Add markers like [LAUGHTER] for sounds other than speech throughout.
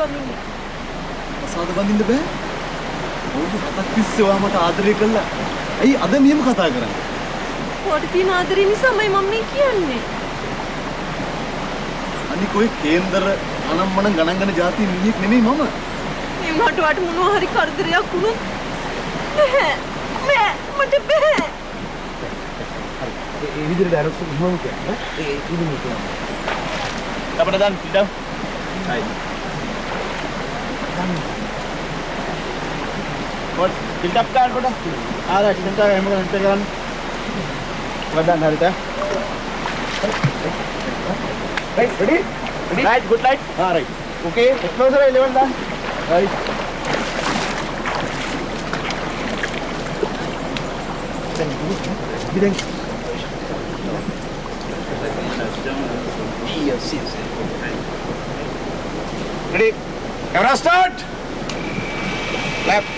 බඳින්නේ. කසාද බඳින්න බෑ. අවුරුදු හතක් තිස්සේ ඔයා මට ආදරය කළා. ඇයි අද මෙහෙම කතා කරන්නේ? ඔයාට තියෙන ආදරේ නිසාමයි මම මේ කියන්නේ. අනික ඔය කේන්දර අනම්මන ගණන් ගන්න જાති මිනිහෙක් නෙමෙයි මම. මේ උනාට ඔයාට මොනවා හරි කරදරයක් වුණොත් බෑ. බෑ. මට බෑ. ඒ විදිහට අරසු මම කියන්නේ ඒ ඉදිමි කියන්නේ අපිට දැන් පිටව. හයි. siltapka అనుకుంటా అలా సిల్టా ఏమో అంటే కానీ వద్దాను Haritha right ready right good light right okay exposure వెళ్ళేవండి right Thank you. Ready? Camera start. Left.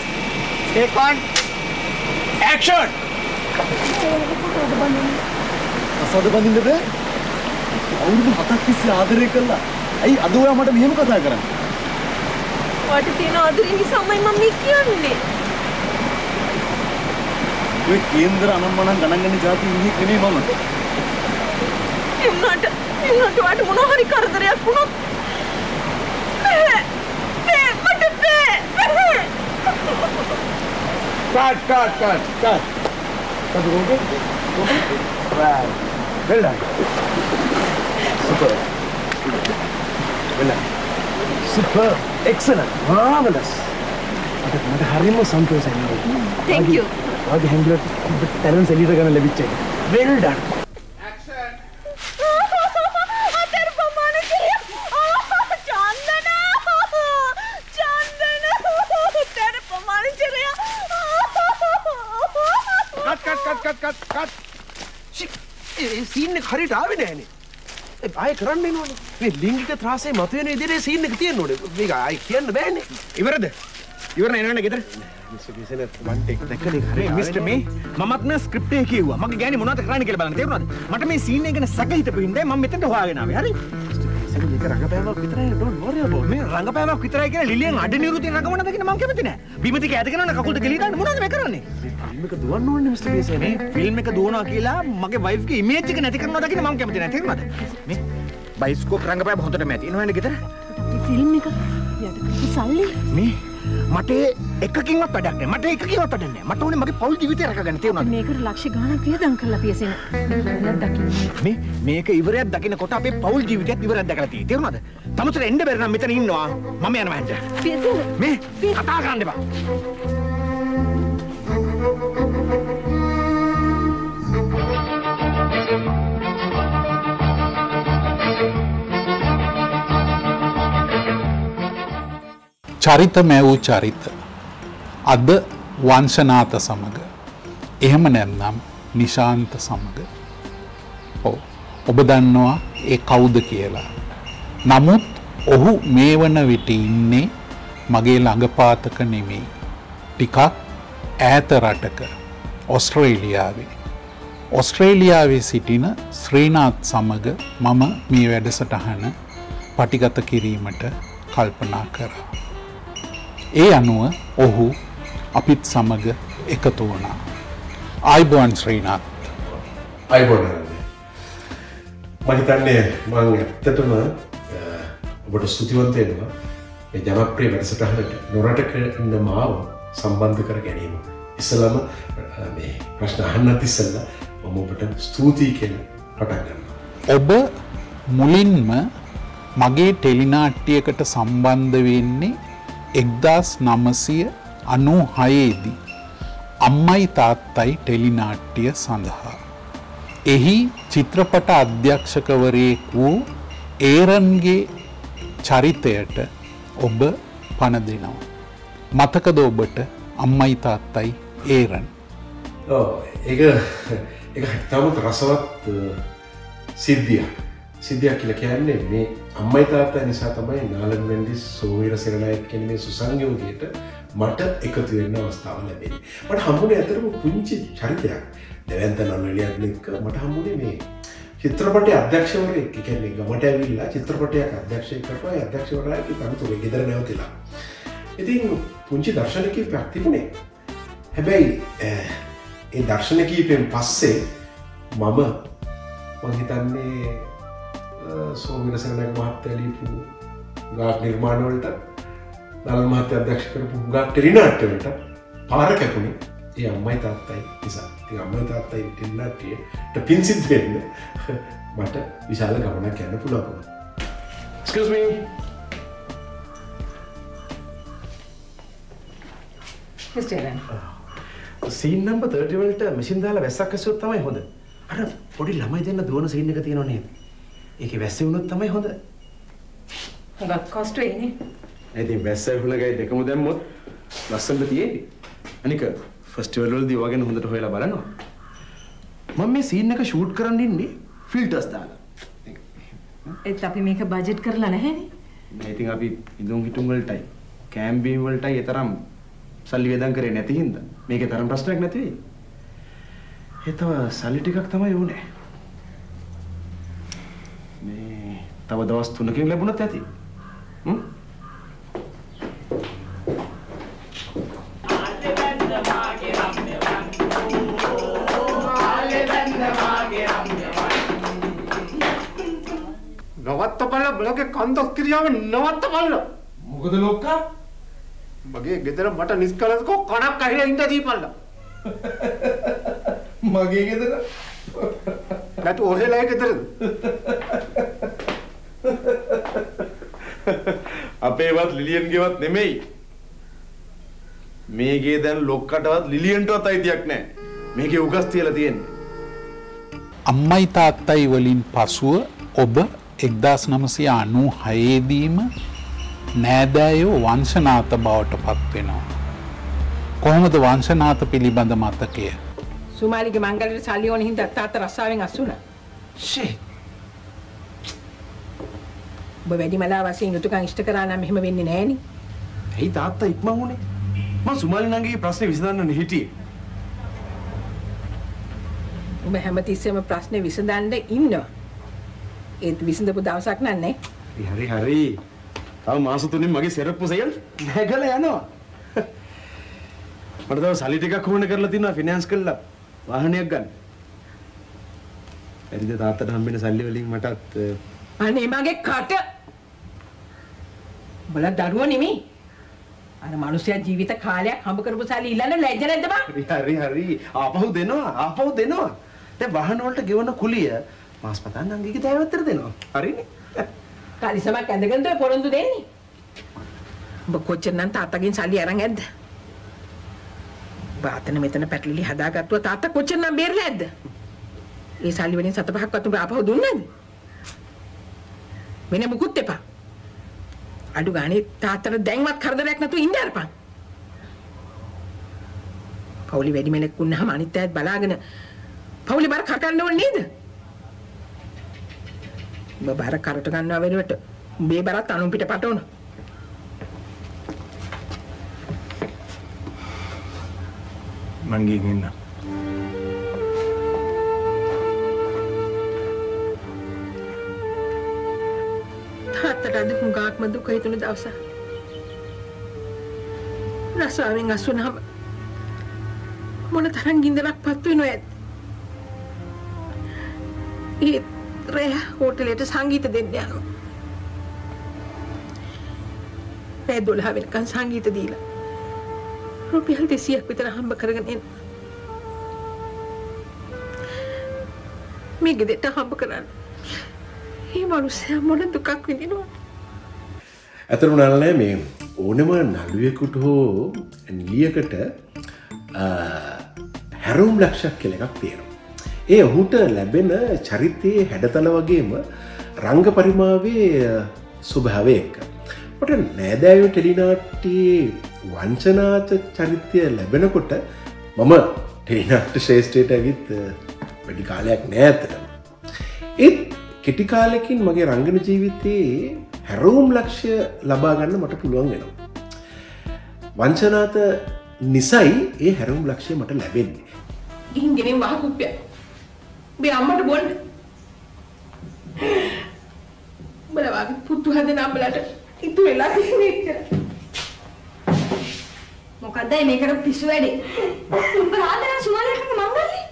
Take one. Action. කසාද බඳින්න බෑ. අවුරුදු හතක් තිස්සේ ආදරය කළා. ඇයි අද ඔයා මට මෙහෙම කතා කරන්නේ? ඔයාට තියෙන ආදරේ නිසාමයි මම මේ කියන්නේ. ඔය කේන්දර අනම්මන ගණන් ගන්න જાති මිනිහෙක් නෙමෙයි මම. ඒ උනාට ඔයාට මොනවා හරි කරදරයක් වුණොත් Cut, cut, cut, cut. Cut, go again. Go again. Wow. Well done. Super. Well done. Super. Excellent. Marvelous. അതൊക്കെ മറ്റേ അറിയുമ്പോൾ സന്തോഷമായി താങ്ക് യു ആദ്യ ഹെംഗ്ലർ തരം സലീതക്കാണ് ലഭിച്ചത് well done cut, cut, cut, cut, cut. ඒ සීන් එක හරියට ආවේ නෑනේ. ඒ ආයෙ කරන්න එනවනේ. මේ ලිංගික ත්‍රාසයේ මතුවෙන විදිහේ සීන් එක තියෙන්න ඕනේ. මේක ආයෙ කියන්න බෑනේ. ඉවරද? ඉවර නෑ එනවනේ ගෙදර. මිස්ටර් බිසෙන වන් ටේක් දැක්කනේ හරිය. මේ මිස්ටර් මේ මමත් න ස්ක්‍රිප්ට් එක කිව්වා. මගේ ගෑණි මොනවද කරන්න කියලා බලන්න තේරුණාද? මට මේ සීන් එක ගැන සැක හිතපු හින්දා මම මෙතනට හොයාගෙන ආවේ. හරි? සරි මේක රඟපෑමක් විතරයි. don't worry about මේ රංගපෑමක් විතරයි කියලා ලිලියන් අඩ නිරුතින් රඟවන දකින්න මම කැමති නෑ. බිමතික ඇදගෙන යන කකුලට ගෙලී දාන්න මොනවද මේ කරන්නේ? ෆිල්ම් එක දුවන්න ඕනේ මිස්ටර් බිසෙන. මේ ෆිල්ම් එක දුවනවා කියලා මගේ වයිෆ් ගේ ඉමේජ් එක නැති කරනවා දකින්න මම කැමති නෑ. තේරුණාද? මේ බයිස්කෝප් රංගපෑම හොඳටම ඇති. එනවනේ ගෙදර. ෆිල්ම් එක යට කරපු සල්ලි මේ මට එකකින්වත් වැඩක් නෑ. මට එකකින්වත් වැඩක් නෑ. මට ඕනේ මගේ පෞල් ජීවිතය රැකගන්න. තේරුණාද? මේකට ලක්ෂ ගාණක් වියදම් කරලා පියසෙන. මේ මේක ඉවරයක් දකිනකොට අපේ පෞල් ජීවිතයත් ඉවරයක් දැකලා තියෙයි. තේරුණාද? තමුසට එන්න බැරි නම් මෙතන ඉන්නවා. මම යනවා හන්ද. පියසෙන. මේ කතා කරන්න එපා. චරිත මැවූ චරිත. අද වංශනාත සමඟ එහෙම නැත්නම් නිශාන්ත සමඟ ඔව්. ඔබ දන්නවා ඒ කවුද කියලා. නමුත් ඔහු මේ වන විට ඉන්නේ මගේ ළඟපාතක නෙමෙයි. ටිකක් ඈත රටක. ඔස්ට්‍රේලියාවේ. ඔස්ට්‍රේලියාවේ සිටින ශ්‍රීනාත් සමග මම මේ වැඩසටහන පටිගත කිරීමට කල්පනා කරා. ඒ අනුව ඔහු අපිත් සමග එකතු වුණා. ආයිබෝන් ශ්‍රීනාත්. අයිබොඩන්නේ මහිතන්නේ මං ඇත්තටම ඔබට ස්තුතිවන්තයෙනවා ජනප්‍රිය වැඩසටහනට නොරටක ඉන්න මාව සම්බන්ධ කර ගැනීම. ඉස්සලම අ, මේ ප්‍රශ්න අහන්නත් ඉස්සල්ල මම ඔබට ස්තුතියි කියෙන පටන්ගන්න ඔබ මුලින්ම මගේ ටෙලිනාට්ටියකට සම්බන්ධ වෙන්නේ එක්දස් නමසය අනු හයේදී අම්මයි තාත්තයි ටෙලිනාට්ටිය සඳහා. එහි චිත්‍රපට අධ්‍යක්ෂකවරයෙක් වූ ඒරන්ගේ චරිතයට ඔබ පණ දෙනවා. මතකද ඔබට අම්මයි තාත්තයි ඒරන්. ඒ එක තමුත් රසවත් සිද්ධියක් සිද්ධියක් කියල කියන්නේ මේ අම්මයි තාත්තා නිසා තමයි නාලන් වැන්ඩි සෝවිර සිරණයක් කියන මේ සුසංයෝගයට මට එකතු වෙන්න අවස්ථාව ලැබේ මට හම්බුණ ඇතරම පුංචි චරිතයක් දැවන්ත නන්නලියක් එක්ක මට හම්බුණේ මේ චිත්‍රපටය අධ්‍යක්ෂවරය කියන්නේ ගමට ඇවිල්ලා චිත්‍රපටයක් අධ්‍යක්ෂය කරවා අධ්‍යක්ෂවරයකි තනතුර ගෙදර නැවතිලා. ඉතින් පුංචි දර්ශනකී ප්‍රක්තිබුණේ. හැබැයි ඒ දර්ශනකීපෙන් පස්සේ මම මහිතන්නේ සෝමිරසනක මහත්තලීපු ගාක් නිර්මාණවලට දල් මහත්‍ය අධ්‍යක්ෂ කරපු ගක් ටෙරිනාට්ටවලට පාර කැපුණේ ඒ අම්මයි තාත්තයි නිසා. ති අම්මයි තාත්තයි ටෙල්නාටියට පින්සිද්ධවෙන්න මට විශාල ගමනක් යන්න පුළුවකුණ. Excuse me. සීන් නම්බ තර්ටිවලට මසින් දාලා වැස්සක් ඇසුත් තමයි හොඳ. අර පොඩි ළමයි දෙන්න දුවන සීන් එක තියෙනවා නේද ඒක වැස්ස වුණොත් තමයි හොඳ හුඟක් කස්ට වෙන්නේ. ඉතින් වැස්ස හුලගයි දෙකම දැම්මොත් ලස්සනට තියෙන්නේ අනික ෆෙස්ටිවල් වලදී ඔයා ගැන හොඳට හොයලා බලනවා මම මේ සීන් එක ෂූට් කරන්න ඉන්නේ ෆිල්ටර්ස් දාලා ඒත් අපි මේක බජට් කරලා නැහැනේ. මේ ඉතින් අපි ඉදුම් හිටුම් වලටයි කෑම්බීම් වලටයි ඒ සල්ලි වේදම් කරේ නැති හින්දා මේකේ තරම් ප්‍රශ්නයක් නැති වෙයි. ඒ තව සල්ලි ටිකක් තමයි ඕනේ. මේ තව දවස් 3කින් ලැබුණත් ඇති. හ්ම්? නවත්ත බලලා බලගේ කන්දක් ක්‍රියාව නවත්ත බලලා. මොකද ලොක්කා මගේ ගෙදර මට නිස්කලස්කෝ කණක් අහිලා ඉඳ දීපල්ලා. මගේ ගෙදර නැතු ඔහෙලා ගෙදරද? අපේවත් ලිලියන්ගේවත් නෙමෙයි. මේගේ දැන් ලොක්කටවත් ලිලියන්ටවත් අයිතියක් නැහැ. මේකේ උගස් තියලා තියෙන්නේ. අම්මයි තාත්තයි වලින් පසුව ඔබ එක්දස් නමසය අනු හයේදීම නෑදෑයෝ වංශනාත බවට පත්වෙනවා. කොහොමද වංශනාත පිළිබඳ මතකය. සුමාලිගේ මංගලට සල්ලි ඕන හින්දා තාත්තා රස්සාවෙන් අස්සුණා. ෂේ ඔබ වැඩිමලා වශයෙන් යුතුයකම් ඉෂ්ට කරා නම් එහෙම වෙන්නේ නෑනේ. ඇයි තාත්තා ඉක්මන් වුණේ? මම සුමාලි නංගිගේ ප්‍රශ්නේ විසඳන්න හිටියේ. ඔබ හැමතිස්සෙම ප්‍රශ්නේ විසඳන්න ඉන්නවා. ඒත් විසඳපු දවසක් නන්නේ. හරි හරි. තව මාස තුනෙන් මගේ සෙරප්පු සෙල් නැගලා යනවා. [LAUGHS] මට තව සල්ලි ටිකක් ඕන කරලා තියෙනවා ෆිනෑන්ස් කරලා වාහනයක් ගන්න. එරිද තාත්තට හම්බෙන සල්ලි වලින් මටත් අනේ මගේ කට. බල දරුවෝ නෙමෙයි. අර මිනිස්සයා ජීවිත කාලයක් හම්බ කරපු සල්ලි ඉල්ලන්න ලැජ්ජ නැද්ද බං? හරි හරි හරි ආපහු දෙනවා ආපහු දෙනවා. දැන් වාහන වලට ගෙවන කුලිය මාස් පතන් නංගිගේ දෑවත්තර දෙනවා. හරිනේ. කලිසමක් ඇඳගෙන තෝ පොරොන්දු දෙන්නේ. ඔබ කොච්චර නම් තාත්තගෙන් සල්ලි අරන් ඇද්ද? ඔබ අතන මෙතන පැටලිලි හදාගත්තුවා තාත්තා කොච්චර නම් බේරලා ඇද්ද? ඒ සල්ලි වලින් සත පහක්වත් ඔබ ආපහු දුන්නද? වෙන මුකුත් එපා. අඩු ගානේ තාත්තට දැන්වත් කරදරයක් නැතුව ඉන්න අරපන්. පවුලි වැඩි මෙලෙක් වුණාම අනිත් අයත් බලාගෙන පවුලි බර කකන්න ඕනේ නේද? ඔබ බර කරට ගන්නවා වෙනුවට උඹේ බරත් අනුන් පිට පටවන. මං ගිහින් ඉන්න. තාත්තට අද හුඟක්ම දුක හිතුණු දවසක්. රසාවෙන් අසුනහම මොන තරම් ගින්දරක් පත් වෙනවද? ඒ රෑ හෝටලෙට සංගීත දෙන්න යනවා. රෑ 12 වෙනකන් සංගීත දීලා. රුපියල් 200ක් විතර හම්බ කරගෙන එන්න. මේ ගෙදරට හම්බ කරන්න. මේ මිනිස්සයා මොන දුකක් විඳිනවද? ඇතරු නල්ලෑ මේ ඕනම නළුවෙකුට හෝ නිලියකට හැරුම් ලක්ෂක් කෙල එකක් තියෙනවා. ඒ ඔහුට ලැබෙන චරිතයේ හැඩතල වගේම රංග පරිමාවේ ස්වභාවය එක. ට නෑදෑයෝ ටෙලිනාට්ටයේ වංචනාත චරිතය ලැබෙනකොට මම ටෙලිනාට්ට ශේෂ්ටේට ඇවිත් වැඩි කාලයක් නෑඇතටම. ඒත් කෙටිකාලෙකින් මගේ රංගන ජීවිතයේ හැරවුම් ලක්ෂය ලබාගන්න මට පුළුවන් වෙනවා. වංචනාත නිසයි ඒ හැරවුම් ලක්ෂය මට ලැබෙන්නේ. ගිහින් ගෙනින් වහ කුප්පිය. මේ අම්මට බොන්න. උඹලා වගේ පුතු හැදෙන අම්බලට ඉතු වෙලා තියෙන එච්චර. මොකද්ද මේකට පිස්සු වැඩේ? උඹ රාදන සුමාලේකගේ මංගල්ලේ?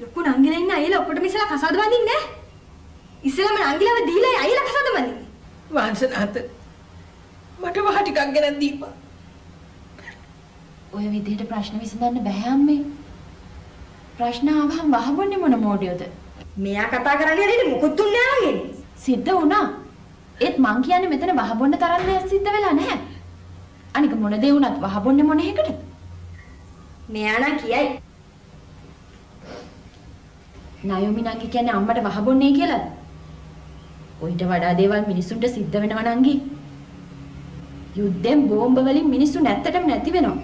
ලොකු නංගිලා ඉන්න අයියලා ඔක්කොටම ඉස්සලා කසාද බඳින්නේ නැහැ. ඉස්සලම නංගිලව දීලා අයියලා කසාද බඳින්නේ. වංශනාත මට වහ ටිකක් ගෙනත් දීපන්. ඔය විදිහට ප්‍රශ්න විසඳන්න බෑ අම්මේ. ප්‍රශ්න ආවම වහබොන්නේ මොන මෝඩියෝද? මෙයා කතා කරන්නේ හරියට මුකුත් තුන්නේ නැහැ වගේනේ. සිද්ධ වුණා. ඒත් මං කියන්නේ මෙතන වහබොන්න තරම් දෙයක් සිද්ධ වෙලා නැහැ. අනික මොන දේ වුණත් වහබොන්නේ මොන එකටද? මෙයා නම් කියයි. නයෝමි නංගි කියන්නේ අම්මට වහබොන්නේ කියලාද? ඔయిత වඩා දේවල් මිනිසුන්ට සිද්ධ වෙනවා නංගි. යුද්ධෙන් බෝම්බ වලින් මිනිස්සු නැත්තටම නැති වෙනවා.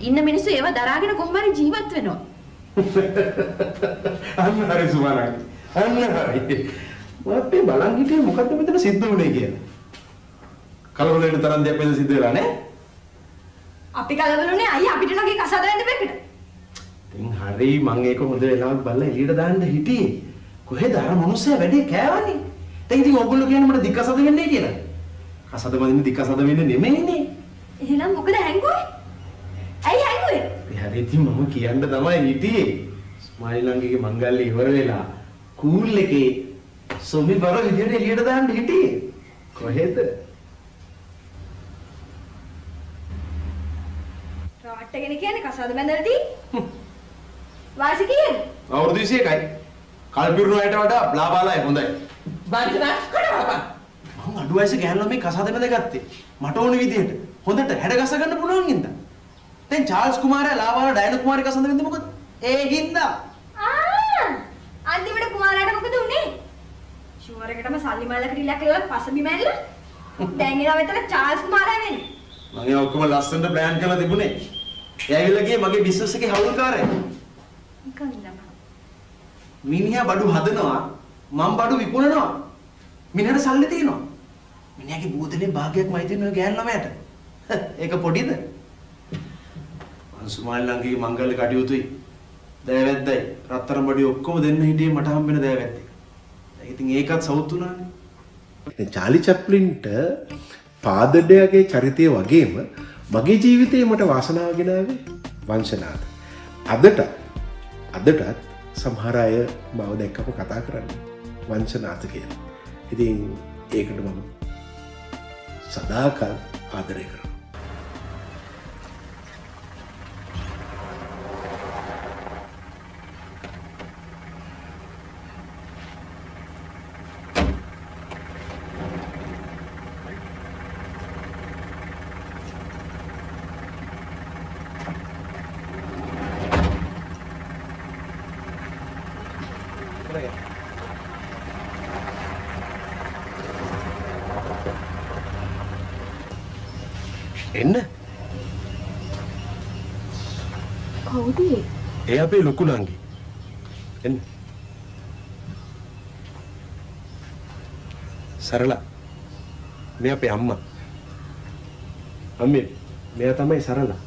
ඉන්න මිනිස්සු ඒව දරාගෙන කොහොම හරි ජීවත් වෙනවා. [LAUGHS] අන්න හරි සුමානංගි. අන්න හරි. මට බලන් හිටියේ මොකද්ද මෙතන සිද්ධ වුනේ කියලා. කලබල වෙන තරම් දෙයක් මෙතන සිද්ධ වෙලා නැහැ. අපි කලබලුනේ අයියා අපිට නගේ කසාද වෙන්න බැකට. ඉතින් හරි මං ඒක හොඳ වෙලාවක් බලලා එළියට දාන්න හිටියේ. කොහෙද අර මිනිස්සයා වැඩේ කෑවනේ. දැන් ඉතින් ඔයගොල්ලෝ කියන්නේ මට දික්කසද වෙන්නේ කියලා. කසද වදින්න දික්කසද වෙන්නේ නෙමෙයිනේ. එහෙනම් මොකද හැංගුවේ? ඇයි හැංගුවේ? හරි ඉතින් මම කියන්න තමයි හිටියේ. ස්මයිලංගිගේ මංගල්‍ය ඉවර වෙලා කූල් එකේ සොමි බර විදියට එළියට දාන්න හිටියේ. කොහෙද? රාට් එකනේ කියන්නේ කසාද බැඳලා තියෙන්නේ. වාසි කියන්නේ? අවුරුදු 21යි. කල්පිරුණු අයට වඩා බ්ලාබාලායි හොඳයි. වංශනාත් කඩවපන්. මං අඩු වයසේ ගෑනු ළමයි කසාද බැඳගත්තේ. මට ඕන විදියට. හොඳට හැඩ ගස ගන්න පුළුවන් හින්දා. දැන් චාල්ස් කුමාරයා ලාවාලා ඩයන කුමාරි කසාද බැඳෙන්නේ මොකද? ඒ හින්දා. ආ! අන්තිමට කුමාරයාට මොකද උනේ? ෂුවර් එකටම සල්ලි මල්ලකට ඉලක්ක කරලා පසබි මැරිලා. දැන් එනවා මෙතන චාල්ස් කුමාරයා වෙන්නේ. මම ඒ ඔක්කොම ලස්සනට ප්ලෑන් කරලා තිබුණේ. ඒ ඇවිල්ලා ගියේ මගේ බිස්නස් එකේ හවුල්කාරයා. නිකන් ඉඳන්. මිනිහා බඩු හදනවා මම බඩු විකුණනවා. මිනිහට සල්ලි තියෙනවා. මිනිහාගේ බූදලේ භාගයක්මයි තියෙන ඔය ගෑනු ළමයට. [LAUGHS] ඒක පොඩිද? අන්සුමාල් ළඟගේ මංගල කටයුතුයි. දෑවැද්දයි රත්තරන් බඩු ඔක්කොම දෙන්න හිටියේ මට හම්බෙන දෑවැද්දේ. ඉතින් ඒකත් සවුත් වුණානේ. චාලි චැප්ලින්ට පාදඩයාගේ චරිතය වගේම මගේ ජීවිතයේ මට වාසනාව ගෙනාවේ වංශනාද. අදට අදටත් සමහර අය මව දැක්කම කතා කරන්න වංශනාත කියලා. ඉතින් ඒකට මම සදාකල් ආදරය කරනවා. එන්න කවුද ඒ අපේ ලොකු නංගි එන්න. සරලා. මේ අපේ අම්මා. අම්මේ මෙයා තමයි සරලා.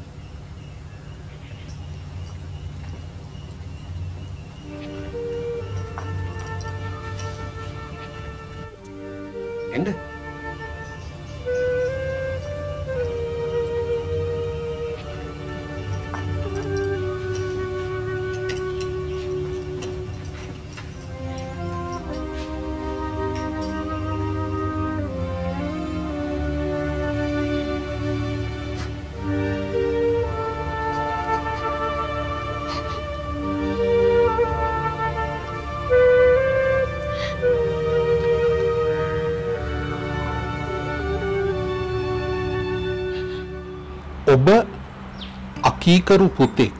ඔබ අකීකරු පුතෙක්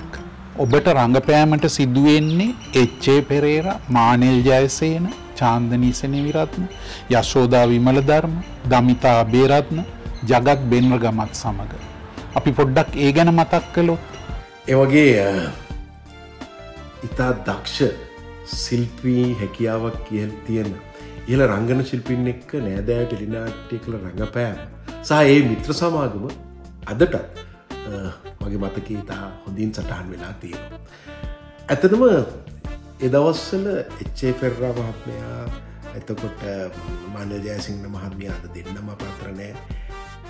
ඔබට රඟපෑමට සිදුවෙන්නේ එච්චේ පෙරේර මානෙල් ජයසේන චාන්දනීසනය විරත්න යශෝදා විමල ධර්ම දමිතා බේරත්න ජගත් බෙන්රගමත් සමඟ. අපි පොඩ්ඩක් ඒ ගැන මතක් කළොත්. එවගේ ඉතා දක්ෂ සිල්පී හැකියාවක් කියල් තියෙන. ඉහල රංගන ශිල්පින් එක්ක නෑදෑ ටෙලිනාට්ටය කළ රඟපෑම් සහ ඒ මිත්‍ර සමාගම අදටත් මගේ මතක ඉතා හොඳින් සටහන් වෙලා තියෙනවා. ඇතනම එදවස්සල එච්චේ පෙරරා මහත්මයා එතකොට මන ජයසිංහ මහත්මිය අද දෙන්නම පත්‍රනෑ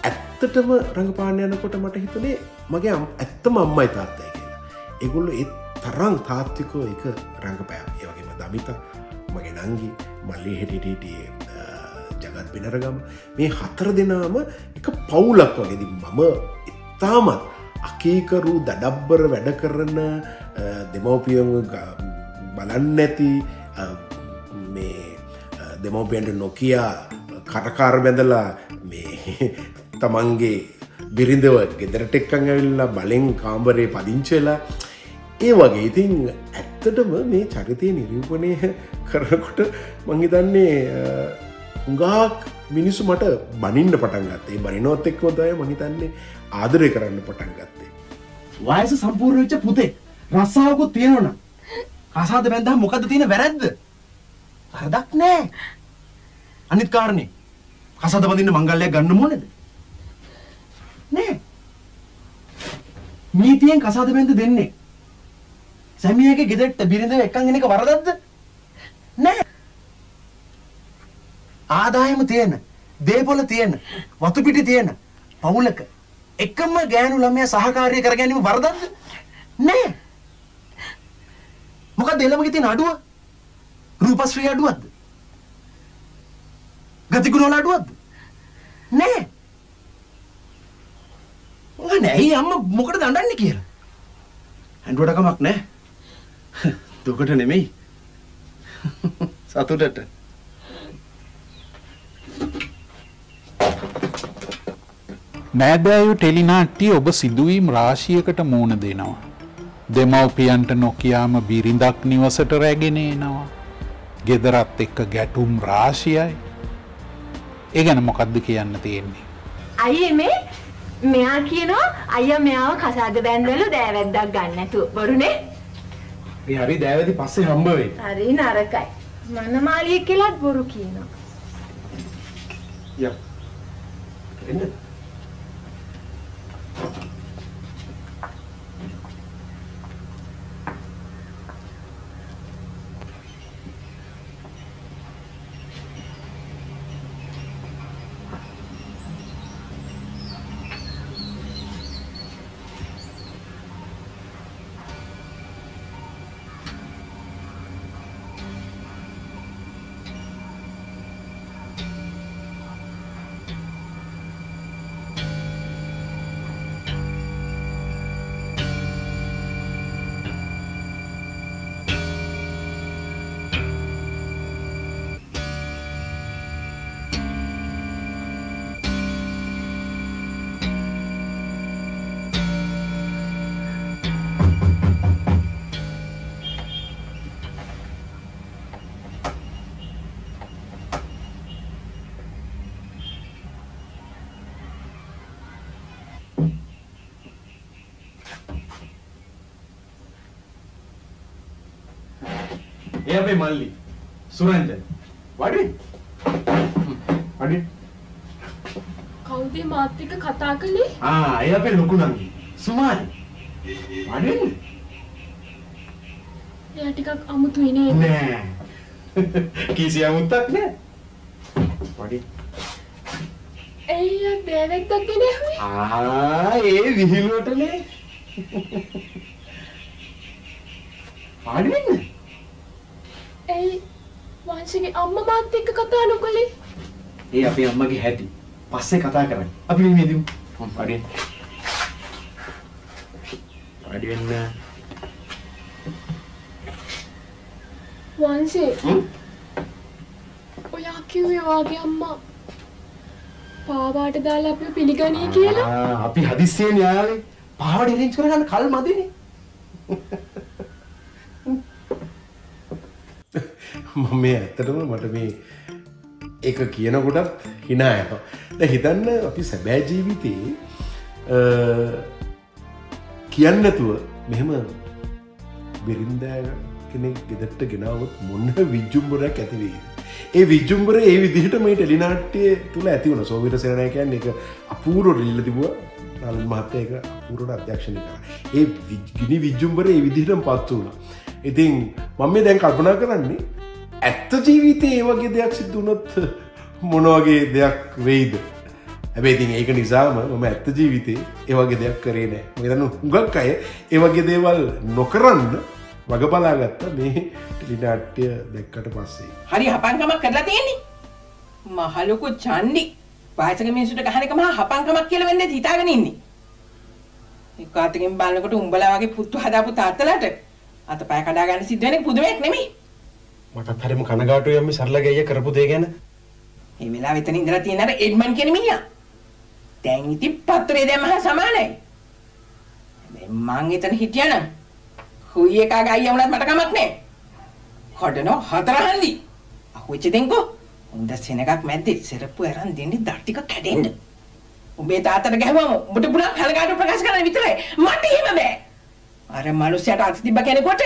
ඇත්තටම රඟපාන යනකොට මට හිතනේ මගේ අම්- ඇත්තම අම්මයි තාත්තයි කියලා. එගොල්ල ඒ තරං තාත්තිකෝ එක රඟපෑ ඒවගේම දමිත මගේ නංගි මල්ලි හෙටිටිටිය ජගත් බෙනරගම. මේ හතර දෙනාම එක පවුලක් වගේද මම ඉතාමත් අකීකරු දඩබ්බර වැඩ කරන දෙමවපියම බලන්න ඇති මේ දෙමවපියන්ට නොකයා කටකාර බැඳලා මේ [LAUGHS] තමන්ගේ බිරිඳව ගෙදරට එක්කං ඇවිල්ලා බලෙන් කාම්බරය පදිංචවෙලා ඒ වගේ ඉතින් ඇත්තටම මේ චරිතය නිරූපණය කරනකොට මංහිතන්නේ හුඟාක් මිනිස්සු මට බනින්න පටන් ගත්තේ. බනිනොත් එක් හොතය මහිතන්නේ ආදරය කරන්න පටන් ගත්තේ. වයස සම්පූර්ණ වෙච්ච පුතේ. රස්සාවකුත් තියෙනවන කසාද බැඳහම මොකද තියෙන වැරැද්ද? හරදක් නෑ. අනිත් කාරණේ. කසාද බඳින්න මංගල්ලයක් ගන්න මොනද? නෑ. නීතියෙන් කසාද බැඳ දෙන්නේ. සැමියගේ ගෙදරට බිරිඳ එක්කන් එන එක වරදක්ද? නෑ. ආදායම තියෙන දේපොළ තියෙන වතු පිටි තියෙන පවුලක එකම ගෑනු ළමයා සහකාරය කර ගැනීම වරදක්ද? නෑ. මොකක්ද එළමගේ තියෙන අඩුව? රූපශ්‍රී අඩුවක්ද? ගතිගුණ වල අඩුවක්ද? නෑ. ඔය නෑ ඇයි අම්මා මොකටද අඬන්නේ කියලා? ඇඬුවට කමක් නෑ. [LAUGHS] දුකට නෙමෙයි. [LAUGHS] සතුටට. නෑදෑයු ටෙලිනාට්ටිය ඔබ සිදුවීම් රාශියකට මූුණ දෙනවා. දෙමව්පියන්ට නොකයාම බිරිඳක් නිවසට රැගෙනේනවා. ගෙදරත් එක්ක ගැටුම් රාශියයි. ඒ ගැන මොකක්ද කියන්න තියෙන්නේ. අයියේ මේ මෙයා කියනවා අයියා මෙයාව කසාද බැන්දලු දෑවැද්දක් ගන්නතු බොරුනේ මේ හරි දෑවැදි පස්සේ හම්බ වෙයි. හරි නරකයි මනමාලියෙක් කියලාත් බොරු කියනවා යා. එන්න. Thank you. ඒ අපේ මල්ලි සුරංජන් වඩි වඩි කවුද මාත් එක්ක කතා කළේ? ආ ඒ අපේ ලොකු නංගි සුමාලි වඩි එයා ටිකක් අමුතුයි නේද? නෑ කිසි අමුත්තක් නෑ වඩි එయ్యා දෑවැද්දක් ගෙන ඇහුවේ? ආ ඒ විහිළුවටනේ පාඩි වෙන්න ඇයි මාත් එක්ක කතා නොකළේ? ඒ අපේ අම්මගේ හැටි. පස්සේ කතා කරන්නේ. අපි මේ මෙදිමු මම පාඩි පාඩි වෙන්න. වංශේ. හ්ම්? ඔයා කිව්වේ වාගේ අම්මා පාවාට දාලා අපිව පිළිගනී කියලා? ආ, අපි හදිස්සියෙන් යාවේ පාවඩ එරේන්ජ් කරගන්න කල් මදිනේ මේ ඇත්තටම මට මේ එක කියනකොටත් හිනායන ද හිතන්න අපි සැබෑ ජීවිතයේ අ, කියන්නතුව මෙහෙම බිරින්දෑ කෙනෙක් ගෙදට ගෙනාවත් මොන්න විජ්ජුම්බරයක් ඇතිවේ. ඒ විජ්ජුම්බර ඒ විදිහට මේ ටෙලිනාට්‍යය තුළ ඇති වුණ. සෝවිට සේනයකයන් එක අපූරෝ රිල්ල තිබුව. නල් මහත්තයක අපූරට අධ්‍යක්ෂණය කර. ඒ විජ්- ගිනි විජ්ජුම්බර ඒ විදිහටම පත්තු වුණ. ඉතින් මම මේ දැන් කල්පනා කරන්නේ ඇත්ත ජීවිතය ඒ වගේ දෙයක් සිද්ධුනොත් මොනවගේ දෙයක් වෙයිද හැබේතින් ඒක නිසාම මම ඇත්ත ජීවිතේ ඒවගේ දෙයක් කරේ නෑ මෙතන හුඟක් අය ඒවගේ දේවල් නොකරන්න වග බලාගත්ත මේ ටිලිනාට්‍ය දැක්කට පස්සේ හරි හපන්කමක් කරලා තියෙන්නේ. මහලොකු චන්ඩි වාසක මිනිසුට ගහනක මහා හපන්කමක් කියලා වෙන්නේ හිතාගෙන ඉන්නේ. එක්ක අතකින් බලනකොට උඹලා වගේ පුත්තු හදාපු තාත්තලාට අතපය කඩා ගන්න සිද්ධ වෙන එක පුදුමයක් නෙමෙයි. මටත් හරිම කනගාටු යම්ම සරලගේ අය කරපු දේ ගැන මේ වෙලාවෙ එතන ඉඳලා තියෙන අර එඩ්මන් කියන මිනිහා. දැන් ඉතින් පත්‍රේ දැම්ම හා සමානයි. හැබැයි මං එතන හිටියනම් හුයි එකා ගයියා වුණත් මට කමක් නෑ. කඩනෝ හතරහන්දි. අහුවෙච්ච දෙන්කෝ. උන්ද සෙනගක් මැද්දේ සෙරප්පු අරන් දෙන්නේ දත් ටික කැඩෙන්න. උඹේ තාත්තට ගැහුවම උඹට පුළුවන් කලකාට ප්‍රකාශ කරන්න විතරයි. මට එහෙම බෑ. අර මිනිස්සයාට අත තිබ්බ කෙනෙකුට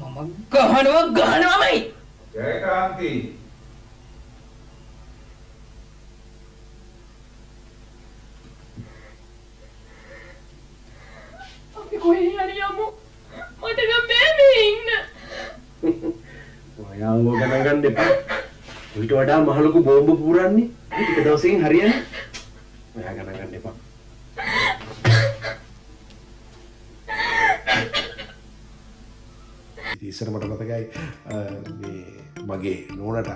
මම ගහනවා ගහනවාමයි. ජයකාන්ති අපි කොහේ හරි යමු. මට නම් බෑ මේ ඉන්න. ඔයාව ගණන් ගන්න එපා. ඊට වඩා මහලොකු බෝම්බ පුරන්නේ. ටික දවසකින් හරියන්නේ. ඔයා ගණන් ගන්න එපා. ඉස්සර මට මතකයි අ, මේ මගේ නෝනට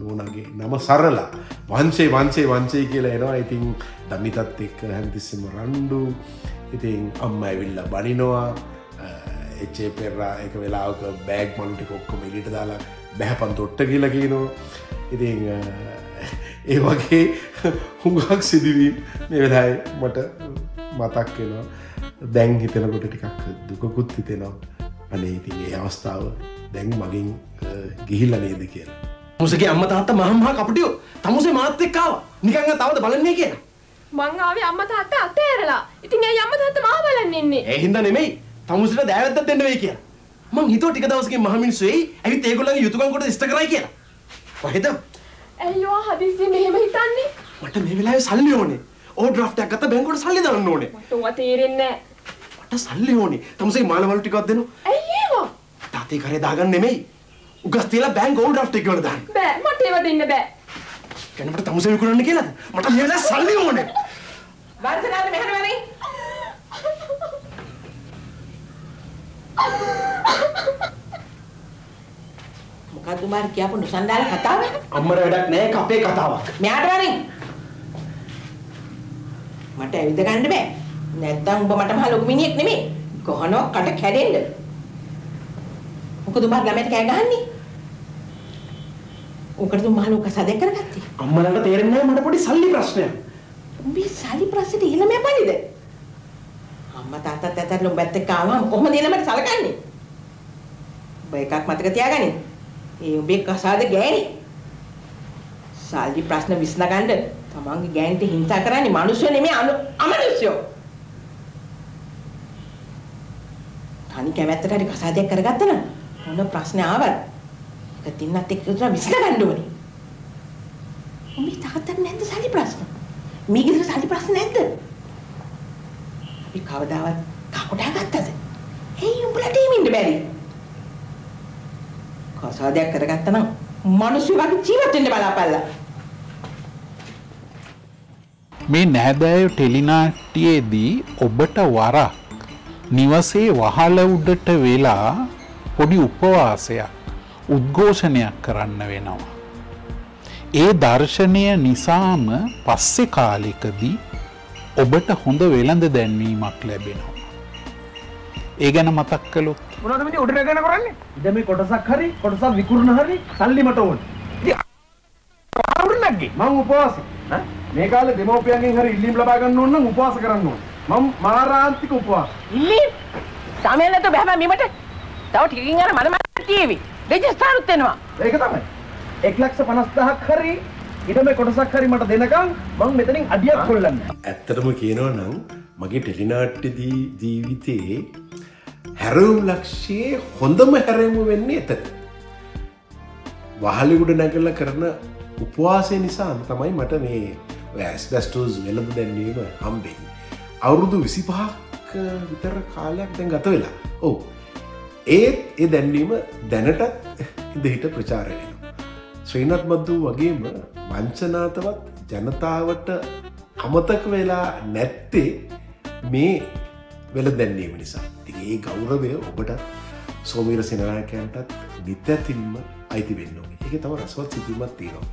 නෝනගේ නම සරලා වංශේ වංශේ වංශය කියලා එනවා. ඉතින් දමිතත් එක්ක හැමතිස්සෙම රණ්ඩු. ඉතින් අම්ම ඇවිල්ල බනිනවා. එච්චේ පෙරා එක වෙලාවක බෑග් මනුටි කොක්කොම එලිට දාලා බැහැපන් තොට්ට කියලා කියනවා. ඉතින් අ, ඒ වගේ හුඟක් සිදුවීම් මේ වෙලායි මට මතක් වෙනවා. දැන් හිතනකොට ටිකක් දුකකුත් හිතෙනවා. අනේ ඉතින් ඒ අවස්ථාව දැන් මගින් ගිහිල්ල නේද කියලා. මුසගේ අම්ම තාත්තා මහම්මහා කපටියෝ තමුසේ මාත් එක්ක ආවා. නිකන් තවද බලන්නේ කියලා. මං ආවේ අම්මා තාත්තා අතෑරලා. ඉතින් ඇයි අම්මා තාත්තා මාව බලන්න ඉන්නේ? ඒ හින්දා නෙමෙයි. තමුසේට දෑවැද්දක් දෙන්න වෙයි කියලා. මං හිතුවා ටික දවසකින් මහ මිනිස්සු එයි. ඇවිත් ඒගොල්ලන්ගේ යුතුයකම් කොට ඉෂ්ට කරයි කියලා. කොහෙද? ඇයි ඔයා හදිස්සියෙන් මෙහෙම හිතන්නේ? මට මේ වෙලාවේ සල්ලි ඕනේ. ඕවර්ඩ්‍රාෆ්ට් එකක් ගත්ත බැංකුවට සල්ලි දාන්න ඕනේ. මට ඔවා තේරෙන්නේ නැහැ. මට සල්ලි ඕනේ. තමුසේ මාළවලු ටිකක් දෙනු. ඇයි? තාත්තේ කරේ දාගන්න නෙමෙයි. උගස් තියලා බැංක් ඕවර්ඩ්‍රාෆ්ට් එක වල දාන්න. බෑ මට ඒවා දෙන්න බෑ. කියන්නේ මට තමුසේ විකුණන්න කියලාද? මට මේ වෙලාවේ සල්ලි ඕනේ. වර්ධනාද මෙහෙම වෙන්නේ? මොකක්ද උඹාර කියපු නොසන්ඩාල කතාව? අම්මර වැඩක් නැහැ ඒක අපේ කතාවක්. මෙයාට වරින්. මට ඇවිද ගන්න බෑ. නැත්තම් උඹ මට මහ ලොකු මිනිහෙක් නෙමෙයි. කොහොනෝ කට කැඩෙන්න. මොකද උඹ ළමයට කෑ ගහන්නේ? උකට උඹ ලොකු කසාදයක් කරගත්තේ. අම්මලට තේරෙන්නේ නැහැ මට පොඩි සල්ලි ප්‍රශ්නයක්. උඹේ සල්ලි ප්‍රශ්නෙට ඊළම යපන්නේද? අම්මා තාත්තත් ඇතර උඹත් එක්ක ආවම කොහොමද ඊළමට සලකන්නේ? උඹ එකක් මතක තියාගනින්. ඒ උඹේ කසාද ගෑණි. සල්ලි ප්‍රශ්න විසඳගන්න තමන්ගේ ගෑණිට හිංසා කරන්නේ මිනිස්සු නෙමෙයි අමනුෂ්‍යෝ. තනි කැමැත්තට හරි කසාදයක් කරගත්තා නම් මොන ප්‍රශ්න ආවත් ඒක තින්නත් එක්ක විතර විසඳගන්න ඕනේ. උඹේ තාත්තට නැද්ද සල්ලි ප්‍රශ්න? මේ ගෙදර සල්ලි ප්‍රශ්න නැද්ද? අපි කවදාවත් කකොටා ගත්තද? ඇයි උඹලට එහෙම ඉන්න බැරි? කසාදයක් කරගත්තා නම් මිනිස්සු වගේ ජීවත් වෙන්න බලාපල්ලා. මේ නැහැදෑයෝ ටෙලිනාට්ටියේදී ඔබට වරක් නිවසේ වහල උඩට වෙලා පොඩි උපවාසයක් උද්ඝෝෂණයක් කරන්න වෙනවා. ඒ දර්ශනය නිසාම පස්සෙ කාලෙකදී ඔබට හොඳ වෙළඳ දැන්වීමක් ලැබෙනවා. ඒ ගැන මතක් කළොත් මොනවද මේ උඩ නැගන කරන්නේ? ඉතින් මේ කොටසක් හරි කොටසක් විකුණන හරි සල්ලි මට ඕනේ. කවුරු නැග්ගේ? මම උපවාස. මේ කාලේ දෙමෝපියන්ගෙන් හරි ඉල්ලීම් ලබා ගන්න ඕන නම් උපවාස කරන්න ඕන. මම මාරාන්තික උපවාස. ඉල්ලි සමයලට බෑම මීමට තව ටිකකින් අර මන මන ටීවි රෙජිස්ටාරුත් වෙනවා. ඒක තමයි. 150000ක් හරි ඊට මේ කොටසක් හරි මට දෙනකම් මම මෙතනින් අඩියක් හොල්ලන්නේ. ඇත්තටම කියනවා නම් මගේ ටෙලිනාට්‍ය ජීවිතයේ හැරවුම් ලක්ෂයේ හොඳම හැරවුම වෙන්නේ එතන. වහලිගුඩ නැගල්ල කරන උපවාසය නිසා තමයි මට මේ ඇස්බස්ටෝස් වෙලඳ දැන්වීම හම්බෙන්. අවුරුදු විසි පහක් විතර කාලයක් දැන් ගත වෙලා ඕ ඒත් ඒ දැන්වීම දැනටත් ඉදහිට ප්‍රචාරණය. ශ්‍රීනත් මද්දූ වගේම වංචනාතවත් ජනතාවට අමතක වෙලා නැත්තේ මේ වෙල දැන්නීම නිසා. ඒ ගෞරවය ඔබට සෝමීර සිනනායකයන්ටත් නිත්‍යතින්ම අයිති වෙන්න එක තම රස්වත් සිතුමත් තියෙනවා.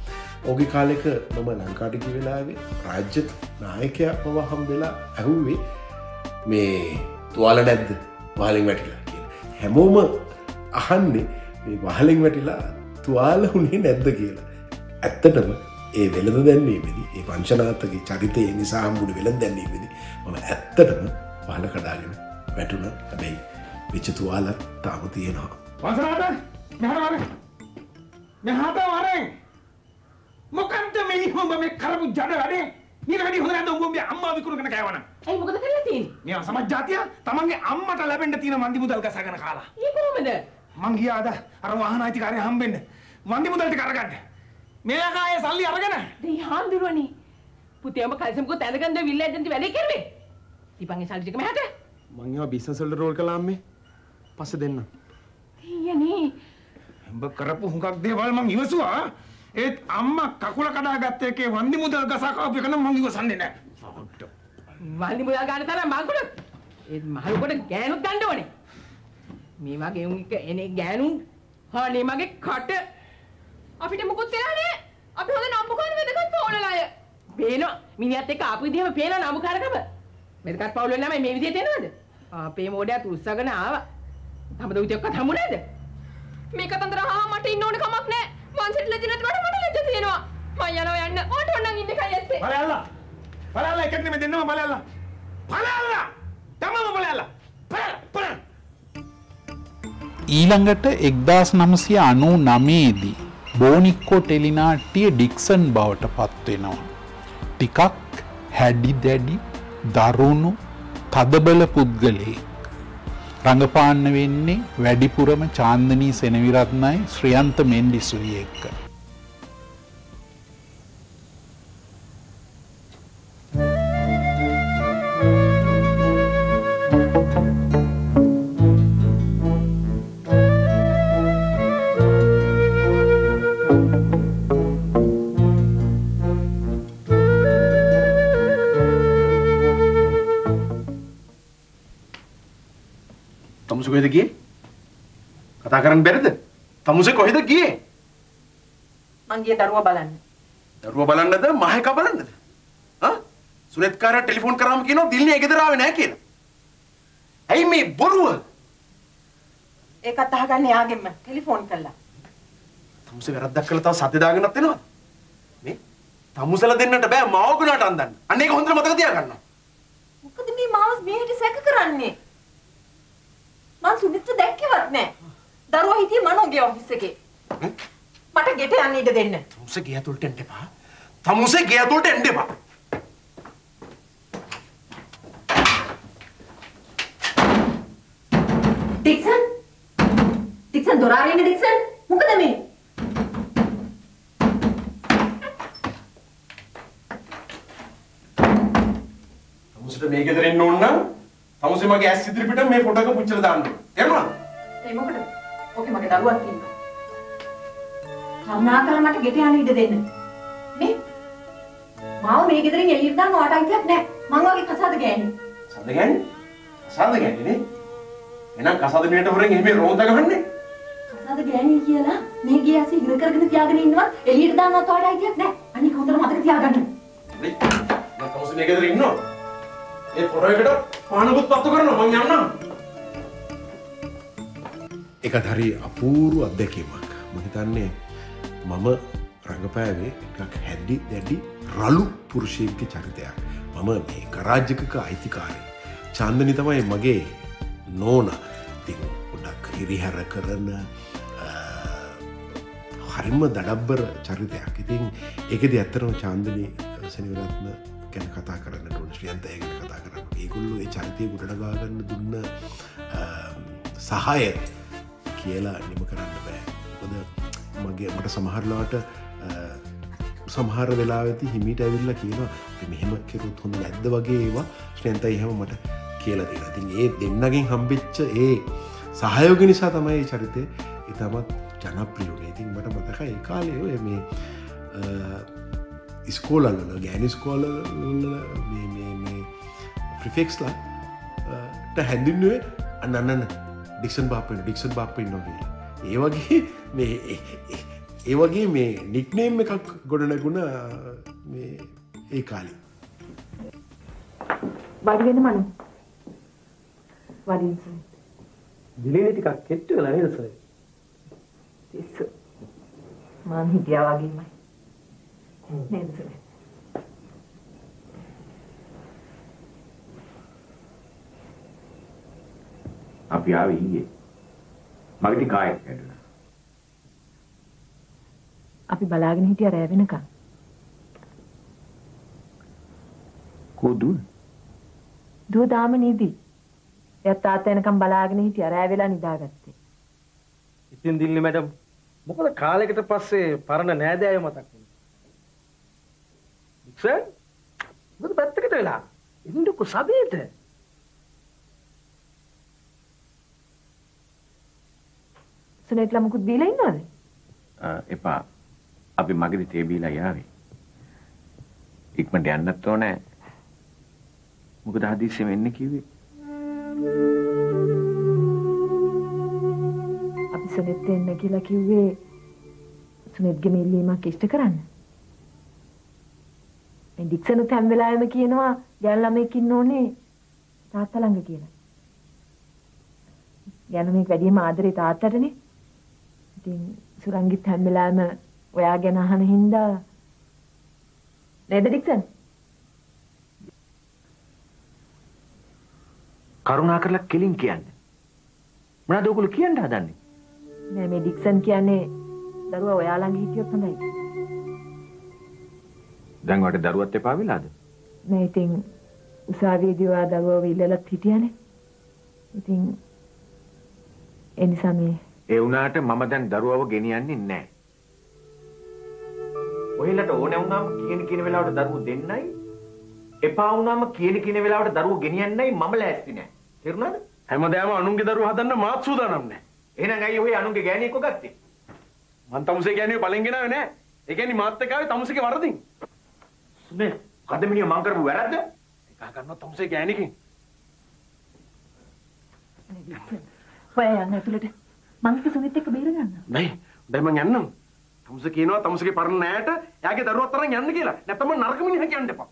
ඕගේ කාලෙක මම ලංකාටිකි වෙලාවේ රාජ්‍ය නායකයක් මව හම් වෙලා ඇහුවේ මේ තුවාල නැද්ද වාලින් වැටිලා කිය. හැමෝම අහන්නේ මේ වහලින් වැටිලා තුවාල හුණේ නැද්ද කියලා. ඇත්තටම ඒ වෙළඳ දැන්නේමදි ඒ වංශනාතගේ චරිතය නිසා හම්බුඩ වෙළඳ දැන්නේමදි මම ඇත්තටම පහල කඩාගෙන වැටුන හැබැයි විච්චතුවාලත් තාම තියෙනවා. වසනාට මෙහරවර මෙහාට වරෙන් මොකන්ද මිනිහොම මේ කරපු ජඩ වැඩේ ඊට වැඩි හොඳ නැද්ද උඹේ අම්මා විකුණගෙන කෑවන ඇයි මොකද කරලා තියෙන්නේ? මේ සමජ් ජාතිය තමන්ගේ අම්මට ලැබෙන්න තියෙන වන්දි මුදල් ගසගෙන කාලා ඊ කොහොමද? මං ගියාද අර වාහන අයිතිකාරය හම්බෙන්න වන්දි මුදල් ටික අරගන්න මේ කායේ සල්ලි අරගෙන දෙයි හාමුදුරුවනේ. පුතේ ඔබ කල්සම්කෝ තැනගන්න විල්ල ඇදන්ති වැඩේ කරුවේ. දීපන්ගේ සල්ලි ටික මෙහාට. මං ඒවා බිස්නස් වලට රෝල් කළා අම්මේ. පස්සේ දෙන්න. ඊයනේ. උඹ කරපු හුඟක් දේවල් මං ඉවසුවා ඒත් අම්මා කකුල කඩාගත්ත එකේ වන්දි මුදල් ගසා කාපු එක නම් මං ඉවසන්නේ නැහැ වන්දි මුදල් ගන්න තරම් මංකුඩ. ඒත් මහලුකොට ගෑනුත් ගන්න ඕනේ. මේ වගේ උන් එක එනේ ගෑනු හානේ මගේ කට අපිට මොකුත් වෙලා නෑ. අපි හොඳ නම්බුකාර වෙදකත් පවුලල අය. පේනවා. මිනිහත් එක්ක ආපු විදිහම පේනවා නම්බුකාරකම. වෙදකත් පවුල වල ළමයි මේ විදිහට එනවද? අපේ මෝඩයාත් උස්සගෙන ආවා. තම දූතියක්වත් හමු නේද? මේ කතන්දර හා මට ඉන්න ඕන කමක් නෑ වන්සිට ලැජ නැති මට තියෙනවා. මං යනවා යන්න. ඕට ඕනනම් ඉන්න කයි ඇත්තේ. බලයල්ලා බලයල්ලා එකට නෙමෙයි දෙන්නම බලයල්ලා බලයල්ලා තමම බලයල්ලා බලයල්ලා බලයල්ලා ඊළඟට එක්දස් නමසය අනු නමේදී බෝනික්කෝ ටෙලිනාටිය ඩික්සන් බවට පත්වෙනවා. ටිකක් හැඩි දැඩි දරුණු තදබල පුද්ගලයෙක්. රඟපාන්න වෙන්නේ වැඩිපුරම චාන්දනී සෙනවිරත්නයි ශ්‍රියන්ත මෙන්ඩිසුයි එක්ක. කතා කරන්න බැරිද? තමුසේ කොහෙද ගියේ? මං ගියේ දරුවා බලන්න. දරුවා බලන්නද මහේක බලන්නද? ආ? සුනෙත්කාරයා ටෙලිෆෝන් කරාම කියනවා දිල්නේ ගෙදර ආවේ නැහැ කියලා. ඇයි මේ බොරුව? ඒකත් අහගන්න යාගෙම ටෙලිෆෝන් කළා. තමුසේ වැරද්දක් කළා තව සද්ද දාගෙනත් එනවා. මේ තමුසලා දෙන්නට බෑ මාව ගුණාට අන්දන්න. අන්න ඒක හොඳට මතක තියාගන්න. මොකද මේ මාව මෙහෙට සැක කරන්නේ? මං සුනිත්ට දැක්කේවත් නෑ. දරුවා හිටියේ මනෝගේ ඔෆිස් එකේ. මට ගෙට යන්න ඉඩ දෙන්න. තමුසේ ගේ ඇතුළට එන්න එපා. තමුසේ ගේ ඇතුළට එන්න එපා. ඩික්සන්? ඩික්සන් දොර අරින්න ඩික්සන්? මොකද මේ? තමුසට මේ ගෙදර එන්න ඕන නම් තමුසේ මගේ ඇස් ඉදිරි පිට මේ ෆොටෝ එක පුච්චලා දාන්න ඕන. තේරුණාද? ඒ මොකද? ඕකේ මගේ දරුවක් ඉන්නවා. කරුණාකරලා මට ගෙට යන්න ඉඩ දෙන්න. මේ මාව මේ ගෙදරින් එළියට දාන්න ඔයාට අයිතියක් නැහැ. මං වගේ කසාද ගෑණි. සද්ද ගන්නේ? සද්ද ගන්නේ නේ? එහෙනම් කසාද මියට හොරෙන් එහෙම රෝන්ද ගහන්නේ? කසාද ගෑණි කියලා මේ ගේ ඇසි ඉර කරගෙන තියාගෙන ඉන්නවා එළියට දාන්නවත් ඔයාට අයිතියක් නැහැ. අනික හොඳට මතක තියාගන්න. හරි. මම තමුසේ මේ ගෙදර ඉන්නවා. ඒ එකට පානකුත් පත්තු කරනවා මං යන්නම්. එකත් හරි අපූරු අත්දැකීමක්. මහිතන්නේ මම රඟපෑවේ එකක් හැඩි දැඩි රලු පුරුෂයක චරිතයක්. මම මේ කරාජ්‍යකක අයිතිකාරය චන්දනි තමයි මගේ නෝන. ති ගොඩක් හිරිහැර කරන හරිම දඩබ්බර චරිතයක්. ඉතින් ඒකද ඇත්තරම චාන්දනී සනිවරත්න ගැන කතා කරන්න ටොන් ශ්‍රියන්තය ගැන කතා කරන්න ඒකුල්ලු ඒ චරිතය ගොඩනගාගන්න දුන්න සහය කියලා නිම කරන්න බෑ. හොද මගේ මට සමහරලාට සමහර වෙලා ඇති හිමිට ඇවිල්ල කියනවා මෙහෙම කෙරුත් හොඳ නැද්ද? වගේ ඒවා. ශ්‍රයන්ත එහෙම මට කියලා දෙන තින් ඒ දෙන්නගෙන් හම්බිච්ච ඒ සහයෝග නිසා තමයි ඒ චරිතය ඉතාමත් ජනප්‍රියුණ ඉතින් මට මතක ඒ කාලය මේ ඉස්කෝලල්ල ගෑනි ස්කෝල ප්‍රිෆෙක්ස්ලාට හැඳින්ුවේ අන්නන්න ඩික්ෂන් බාපෙන් ඩික්ෂන් බාපෙන් නොගේ ඒ වගේ මේ ඒ වගේ මේ නික්නේම් එකක් ගොඩනැගුණ ඒ කාලි. වඩිගෙන මනු. වඩින්ස දිලින ටිකක් කෙට්ටු වෙලා නේද තිස්ස. මම හිටියා වගේමයි. නේද සර් අපි ආවේ ඊයේ. මගේ කායක් ඇදුණා. අපි බලාගෙන හිටියා රෑ වෙනකන් කොදුන්? දුව දාම නිදි එයා තාත්තා එනකම් බලාගෙන හිටියා රෑ වෙලා නිදාගත්තේ ඉතින් දිල්ලි මැඩම් මොකද කාලයකට පස්සේ පරණ නෑදෑය මතක් වුණා. සර් මොකද පැත්තකට වෙලා ඉන්නකො සබේට සුනේට්ලා මුකුත් දීලා ඉන්නවද එපා. අපි මගදී තේ බීලා යාවේ. ඉක්මනට යන්නත් ඕනේ. මොකද හදිස්සියෙම එන්න කිව්වේ. අපි සුනෙත් එන්න කියලා කිව්වේ සුනෙත්ගේ මිල්ලීමක් ඉෂ්ට කරන්න. මේ ඩික්සනුත් හැම වෙලාවෙම කියනවා ගෑනු ළමෙක් ඉන්න ඕනේ තාත්තා ළඟ කියලා. ගෑනු ළමෙක් වැඩිම ආදරේ තාත්තටනේ. ඉතින් සුරංගිත් හැම වෙලාවෙම ඔයා ගැන අහන හින්දා නේද ඩික්සන්? කරුණා කරලා කෙලින් කියන්න. මොනවද ඔයගොල්ලෝ කියන්න හදන්නේ? නෑ මේ ඩික්සන් කියන්නේ දරුවා ඔයා ළඟ හිටියොත් හොඳයි. දැන් වට දරුවත් එපා වෙලාද? නෑ ඉතින් උසාවියේදී ඔයා දරුවව ඉල්ලලත් හිටියානේ. ඉතින් ඒ නිසා මේ ඒ වුණාට මම දැන් දරුවව ගෙනියන්නේ නැහැ. ඔහෙලට ඕන වුණාම කියන කියන වෙලාවට දරුවෝ දෙන්නයි එපා වුණාම කියන කියන වෙලාවට දරුවෝ ගෙනියන්නයි මම ලෑස්ති නැහැ. තේරුණාද? හැමදාම අනුන්ගේ දරුවෝ හදන්න මාත් සූදානම් නැහැ. එහෙනම් ඇයි ඔය අනුන්ගේ ගෑණියෙක්ව ගත්තේ? මං තමුසේ ගෑණියෝ බලෙන් ගෙනාවේ නැහැ. ඒ කියන්නේ මාත් එක්ක ආවේ තමුසේගේ වරදින්. සුනේ කදමිනිය මං කරපු වැරද්ද? එකා ගන්නවා තමුසේ ගෑණිකින්. ඔයා යන්න ඇතුළට මං සුනිත් එක්ක බේර ගන්න. නෑ දැන් මං යන්නම්. තමුසේ කියනවා තමුසේගේ පරණ නෑට එයාගේ දරුවත් තරම් යන්න කියලා. නැත්නම් මං නරක මිනිහා කියන්න එපා.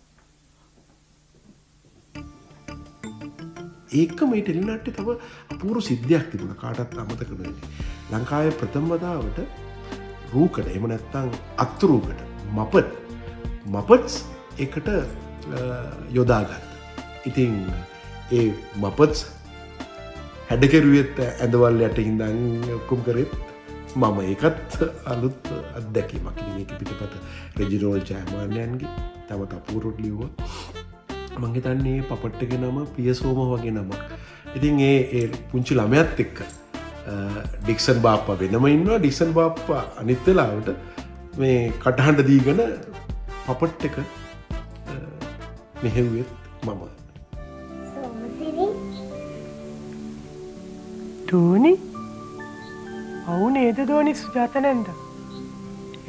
ඒකම මේ ටෙලිනාට්‍ය තව අපූරු සිද්ධියක් තිබුණ කාටත් අමතක නොවෙන්නේ. ලංකාවේ ප්‍රථම වතාවට රූකට එහෙම නැත්නම් අත්තුරූකට මපට් මපට්ස් එකට යොදාගත්ත. ඉතින් ඒ මපත්ස් හැඩකරුවෙත් ඇඳවල් යට හිඳන් ඔක්කොම් කරෙත් මම ඒකත් අලුත් අත්දැකීමක්. ඒක පිටපත රෙජිරෝල් ජයමාන්යන්ගේ තවත් අපූරුට ලිව්ව. මංහිතන්නේ පපට්ටක නම පියසෝම වගේ නම ඉතින් ඒ ඒ පුංචි ළමයත් එක්ක ඩික්සන් බාප්ප වෙනම ඉන්නවා. ඩික්සන් බාප්පා අනිත් වෙලාවට මේ කටහන්ඩ දීගන පපට් එක මෙහෙව්වෙත් මම. ටෝනි ඔවු නේද දෝනි සුජාත නැන්ද?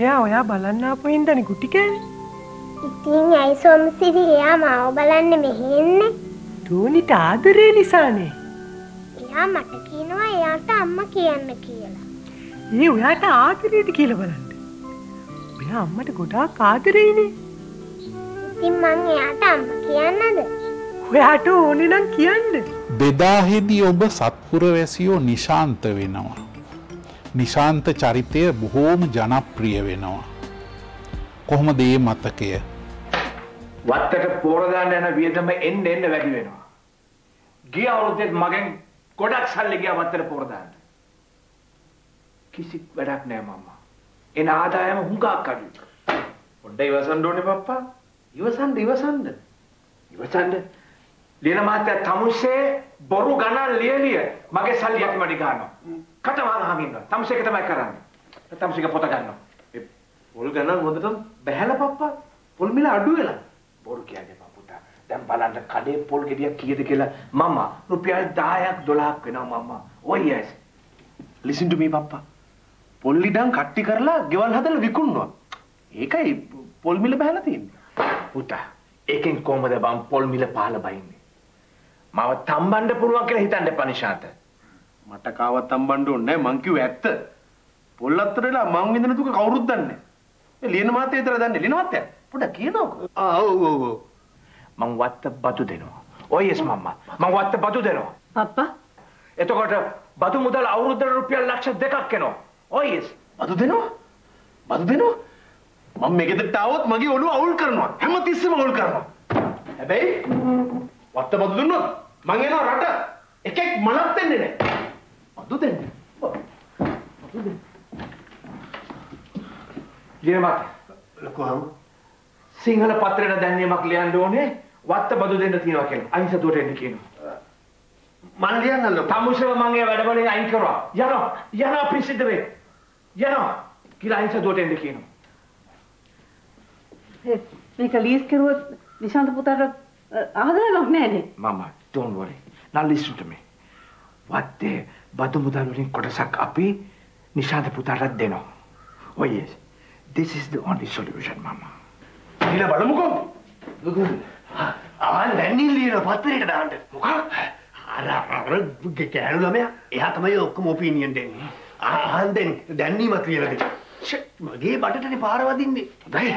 එයා ඔයා බලන්න ආපු හින්දනි ගුටිකෑනේ ඉතින් ඇයි සොම්සිරි? එයා මාව බලන්න මෙහෙන්නේ. ටෝනිට ආදරේ නිසානේ. එයා මට කියනවා එයාට අම්ම කියන්න කියලා. ඒ ඔයාට ආදරයට කියල බලන්න. ඔයා අම්මට ගොඩාක් ආදරේනේ ඉතින් මං එයාට අම්ම කියන්නද? ඔයාට ඕනෙ නම් කියන්න බෙදාහෙදී ඔබ සත්පුරවැසියෝ නිශාන්ත වෙනවා. නිශාන්ත චරිතය බොහෝම ජනප්‍රිය වෙනවා. කොහොම දේ මතකය. වත්තට පෝරදාන්න යන වියදම එන්න එන්න වැඩි වෙනවා. ගිය අවුරුද්දෙත් මගෙන් ගොඩක් සල්ලි ගියා වත්තට පෝරදාන්න. කිසිත් වැඩක් නෑ මම්මා. එන ආදායම හුඟක් අඩුයි. පොඩ්ඩ ඉවසන්න ඕනේ පප්පා. ඉවසන්න ඉවසන්න. ඉවසන්න. ලියන මහත්තයා තමුසේ බොරු ගණන් ලියලිය මගේ සල්ලි අතිමඩි ගන්නවා. කට වහගෙන ඉන්නවා. තමුසේක තමයි කරන්නේ. තමුසේක පොත ගන්නවා. පොල් ගණන් හොඳට බැහැලා පප්පා. පොල් මිල අඩු වෙලා. බොරු කියන්නේ එපා පුතා. දැන් බලන්න කඩේ පොල් ගෙඩියක් කීයද කියලා මම රුපියල් 10ක් 12ක් වෙනවා මම. ඔය yes. listen to me පප්පා. පොල් ඉඩම් කට්ටි කරලා ගෙවල් හදලා විකුණනවා. ඒකයි පොල් මිල බහලා තියෙන්නේ. පුතා ඒකෙන් කොහමද බම් පොල් මිල පහළ බහින්නේ? මාව තම්බන්න පුළුවන් කියලා හිතන්න එපා නිශාන්ත. මට කාවත් තම්බන්න ඕනේ නැහැ මං කිව්වේ ඇත්ත. පොල් අත්තරේලා මං විඳින දුක කවුරුත් දන්නේ නැහැ. මේ ලියන මාත්‍ය විතර දන්නේ. ලියන මාත්‍ය පොඩ්ඩක් කියනකො. ආ ඔව් ඔව් ඔව්. මං වත්ත බදු දෙනවා. ඔය yes මම්මා. මං වත්ත බදු දෙනවා. පප්පා එතකොට බදු මුදල් අවුරුද්දට රුපියල් ලක්ෂ දෙකක් එනවා. ඔය yes. බදු දෙනවා? බදු දෙනවා? මම මේ ගෙදරට ආවොත් මගේ ඔළුව අවුල් කරනවා. හැම තිස්සෙම අවුල් කරනවා. හැබැයි වත්ත බදු දුන්නොත් මං එනවා රට එකෙක් මලක් දෙන්නේ නැහැ. බදු දෙන්නේ. බදු දෙන්නේ. ලියනමත් ලොකු හම් සිංහල පත්‍රයට දැන්නීමක් ලියන්න ඕනේ වත්ත බදු දෙන්න තියෙනවා කියලා. අහිංසතුවට එන්න කියනවා. මං ලියන්නලු. තමුසව මං ඒ වැඩවලින් අයින් කරනවා. යනවා. යනවා පිසිද්ද වේ. යනවා. කියලා අහිංසතුවට එන්න කියනවා. මේක ලීස් කරුවොත් නිශාන්ත පුතාට ආදායමක් නෑනේ. Mama, don't worry. Now listen to me. වත්තේ බදු මුදල් වලින් කොටසක් අපි නිශාන්ත පුතාටත් දෙනවා. Oh yes. This is the only solution, Mama. ඊළ බලමුකෝ. ආන් දැන්නේ ලියන පත්තරේට දාන්න. මොකක්? අර අර කෑලු ළමයා එයා තමයි ඔක්කොම ඔපිනියන් දෙන්නේ. ආන් දැන් දැන්නීමක් කියලා දෙන්න. ෂ්, මගේ බඩටනේ පාර වදින්නේ. හොඳයි.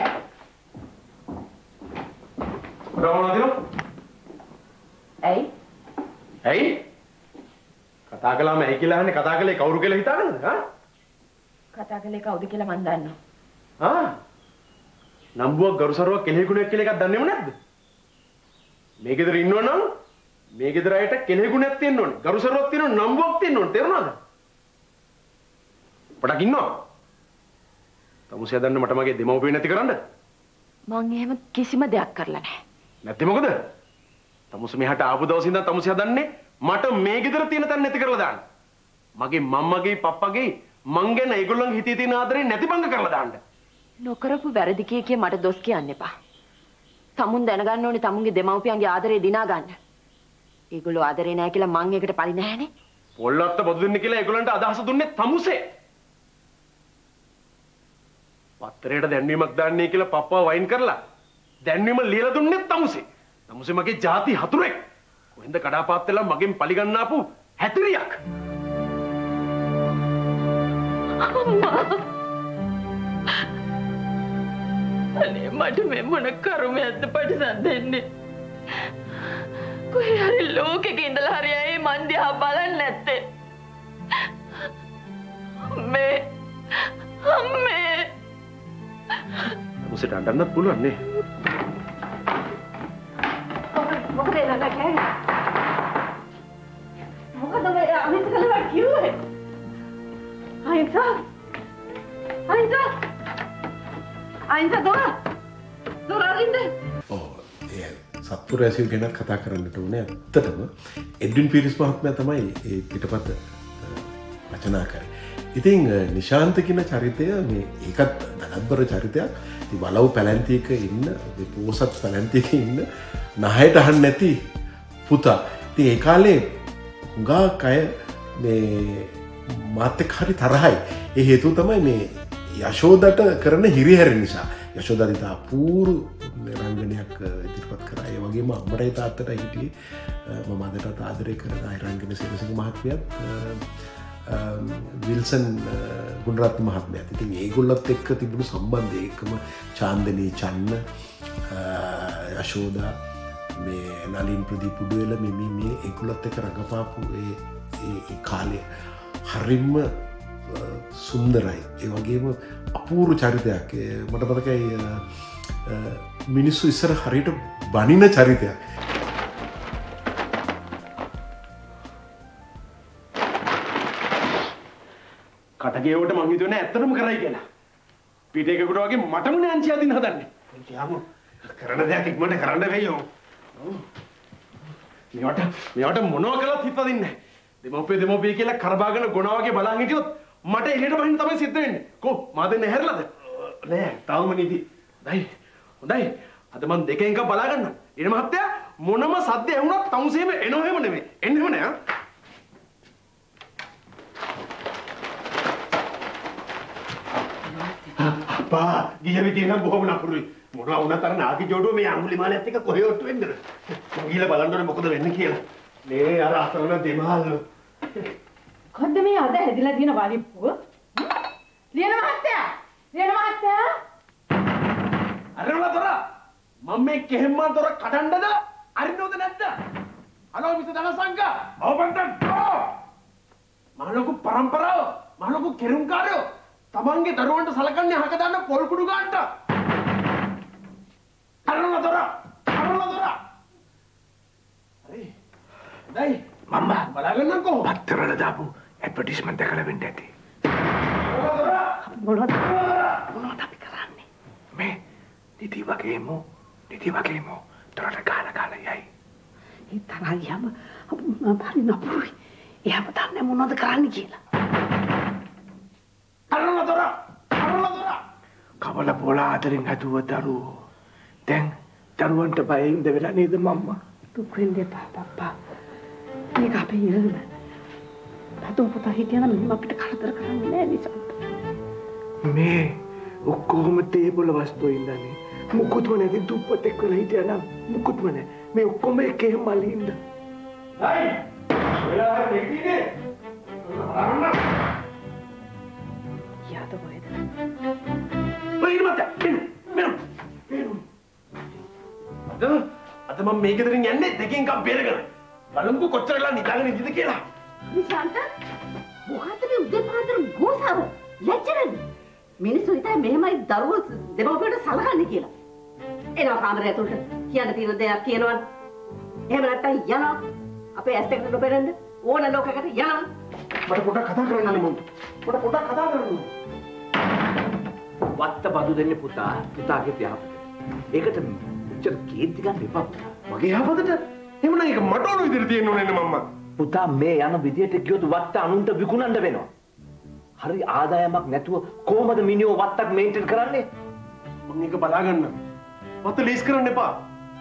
රවණදිනෝ. ඇයි? ඇයි? කතා කළාම ඇයි කියලා අහන්නේ කතා කළේ කවුරු කියලා හිතාගෙනද? හා? කතා කළේ කවුද කියලා මන් දන්නවා. ආ. නම්බුවක් ගරුසරුවක් කෙලෙහිගුණයක් කියලා එකක් දන්නේම නැද්ද? මේ ගෙදර ඉන්නවනම් මේ ගෙදර අයට කෙලෙහිගුණයක් තියෙන්න ඕනේ. ගරුසරුවක් තියෙන්න ඕනේ, නම්බුවක් තියෙන්න ඕනේ. තේරුණාද? පොඩක් ඉන්නවා. තමුසිය දන්න මට මගේ දෙමව්පිය නැති කරන්න. මං එහෙම කිසිම දෙයක් කරලා නැහැ. නැත්නම් මොකද? තමුස මෙහාට ආපු දවස් ඉඳන් තමුස හදන්නේ මට මේ ගෙදර තියෙන තැන නැති කරලා දාන්න. මගේ මම්මගේ පප්පගේ මං ගැන ඒගොල්ලන්ගේ හිතේ තියෙන ආදරේ නැතිබංග කරලා දාන්න. නොකරපු වැරදි කිය කිය මට දොස් කියන්න එපා. තමුන් දැනගන්න ඕනේ තමුන්ගේ දෙමව්පියන්ගේ ආදරේ දිනා ගන්න. ඒගොල්ලෝ ආදරේ නැහැ කියලා මං ඒකට පරි නැහැනේ. පොල්ලත්ත බදු දෙන්න කියලා ඒගොල්ලන්ට අදහස දුන්නේ තමුසේ. පත්තරේට දැන්වීමක් දාන්නේ කියලා පප්පා වයින් කරලා දැන්වීම ලියලා දුන්නේ තමුසේ. තමුසේ මගේ ಜಾති හතුරෙක්. කොහෙන්ද කඩාපාත් වෙලා මගෙන් පලිගන්නාපු හැතිරියක්. අනේ මට මේ මොන කර්මයක්ද පටිසන් දෙන්නේ කොහේ හරි ලෝකෙක ඉඳලා හරි ඇයි මන් දිහා බලන්නේ නැත්තේ අම්මේ අම්මේ තමුසේට අඬන්නත් පුළුවන් නේ. මොකද මේ අනිත් කලවට කිව්වේ? අයින්සා අයින්සා අයින්සා දොර දොර අරින්න ඔව් ඒ සත්පුර ඇසිව් ගැන කතා කරන්නට ඕනේ ඇත්තටම එඩ්වින් පිරිස් මහත්මයා තමයි ඒ පිටපත අ, රචනා කරේ. ඉතින් අ, නිශාන්ත කියන චරිතය මේ ඒකත් දනබ්බර චරිතයක්. ඉතින් බලව් පැලැන්තියක ඉන්න මේ පෝසත් පැලැන්තියක ඉන්න නහයට අහන්න නැති පුතා. ඉතින් ඒ කාලේ හුඟක් අය මේ මාත් එක්ක හරි තරහයි. ඒ හේතුව තමයි මේ යශෝදට කරන හිරිහැර නිසා. යශෝදා ඉතා අපූරු රංගනයක් ඉදිරිපත් කරා. ඒ වගේම අම්මටයි තාත්තටයි හිටියේ මම අදටත් ආදරය කරන අයිරංගන සිරසිංහ මහත්මයාත් විල්සන් ගුණරත්න මහත්මයාත්. ඉතින් ඒගොල්ලත් එක්ක තිබුණු සම්බන්ධය එක්කම චාන්දනී චන්න යශෝදා මේ නලින් ප්‍රදී පුඩුවෙල මෙම මේ ඒකුලත් එක රඟපාපු ඒ- ඒ ඒ කාලය හරිම්ම සුන්දරයි ඒ වගේම අපූරු චරිතයක් මට පතකයි මිනිස්සු ඉස්සර හරියට බනින චරිතයක් කටගේවට මං හිතුවේ නෑ ඇත්තටම කරයි කියලා. පිටේකකට වගේ මටම නෑන්සි අදින්න හදන්නේ. යමු. කරන දෙයක් ඉක්මනට කරන්න වෙයියෝ. මේවට මේවට මොනවා කළත් හිත අදින්නේ. දෙමව්පිය දෙමව්පිය කියලා කරබාගෙන ගොනා වගේ බලන් හිටියොත් මට එළියට බහින්න තමයි සිද්ධ වෙන්නේ. කො මා දෙන්න හැරලාද? නෑ, තවම නිදි. හොඳයි. හොඳයි. අද මං දෙකෙන් එකක් බලා ගන්න. ඊට මහත්තයා මොනම සද්ද ඇහුණත් තමුසේම එනොහෙම නෙමෙයි. එන්නෙම නෑ. අප්පා ගිය විදිහ නම් බොහොම නපුරුයි. මොනවා වුණත් අර නාගි ජෝඩුව මේ අඟුලිමාලයත් එක්ක කොහෙ ඔට්ටු වෙන්නද? මං ගිහලා බලන්න ඕනේ මොකද වෙන්නේ කියලා. මේ අර අසරණ දෙමහල්ලෝ. කොහොමද මේ අද හැදිලා තියෙන වලිප්පුව? ලියන මහත්තයා! ලියන මහත්තයා! අරවල දොර මම මේ කෙහෙම්මා දොර කඩන්නද අරින්නවද නැද්ද හලෝ මිස්ටර් ධනසංග ඔබන්ට මහලොකු පරම්පරාව මහලොකු කෙරුම්කාරයෝ තමන්ගේ දරුවන්ට සලකන්නේ හක දාන්න පොල් කුඩු ගන්නට අරවල දොර අරවල දොර හරි දැයි මම බලාගන්නම්කෝ පත්තරවල දාපු ඇඩ්වර්ටයිස්මන්ට් දැකලා වෙන්න ඇති. මොනවද මොනවද අපි කරන්නේ? මේ නිදි වගේම නිදි වගේම දොරට ගාලා ගාලා යයි. ඒ තරහා ගියාම හරි නපුරුයි. එයාම දන්නේ මොනවද කරන්න කියලා. අරවල දොර අරවල දොර කවල පොලා අතරින් හැදුව දරුවෝ දැන් දරුවන්ට බයෙන් දෙවෙලා නේද මම්මා? දුක් වෙන්න එපා පප්පා. මේක අපේ ඉරම. පතුම් පුතා හිටියනම් මෙහෙම අපිට කරදර කරන්නේ නෑ නිසා. මේ ඔක්කොම තේබල වස්තු ඉඳන්නේ. මුකුත්ම නැති දුප්පතෙක් වෙලා හිටියා නම් මුකුත්ම නැහැ. මේ ඔක්කොම එකේ මලින්ද හයි ඔයා දෙකිනේ යාද කොහෙද? ඔය ඉන්න මත. එන්න. මෙන්න එන්න අද අද මම මේ ගෙදරින් යන්නේ දෙකෙන් කම් බේරගෙන බලමුකෝ කොච්චර වෙලා නිදාගෙන ඉඳිද කියලා නිශාන්ත මොකද්ද මේ උදේ පාන්දර ගෝසාව? ලැජ්ජ මිනිස්සු හිතයි මෙහෙමයි දරුවෝ දෙමව්පියන්ට සලකන්නේ කියලා. එනවා කාමරය ඇතුළට කියන්න තියෙන දෙයක් කියනවා. එහෙම නැත්තම් යනවා. අපේ ඇස් දෙකට නොපෙරෙන්න ඕන ලෝකයකට යනවා. මට පොඩ්ඩක් කතා කරන්න ඕනේ මුන්ට මට පොඩ්ඩක් කතා කරන්න ඕනේ වත්ත බදු දෙන්නේ පුතා පුතාගේ යහපත ඒකට මෙච්චර කේන්ති ගන්න එපා. පුතා මගේ යහපතට? එහෙමනම් ඒක මට ඕන විදිහට තියෙන්න ඕනේ නේ මම්මා. පුතා මේ යන විදියට ගියොත් වත්ත අනුන්ට විකුණන්න වෙනවා. හරි ආදායමක් නැතුව කොහොමද මිනිහෝ වත්තක් මේන්ටේන් කරන්නේ? මම ඒක බලාගන්න වත්ත ලීස් කරන්න එපා.